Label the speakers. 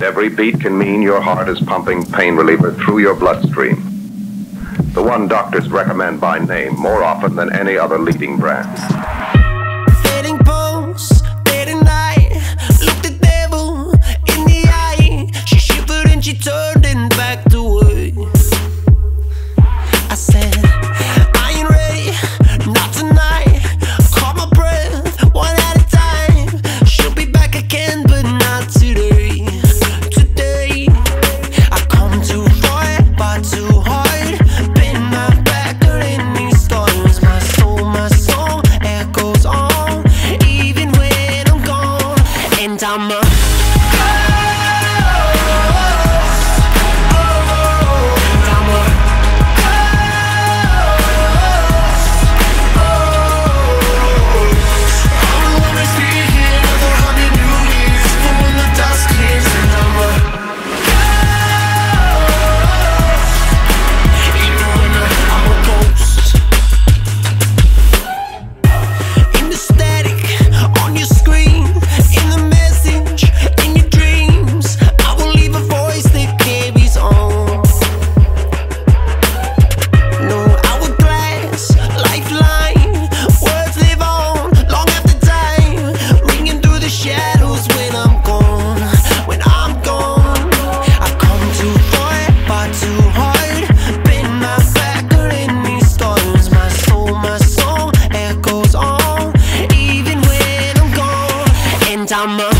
Speaker 1: Every beat can mean your heart is pumping pain reliever through your bloodstream. The one doctors recommend by name more often than any other leading brand. I'm a time.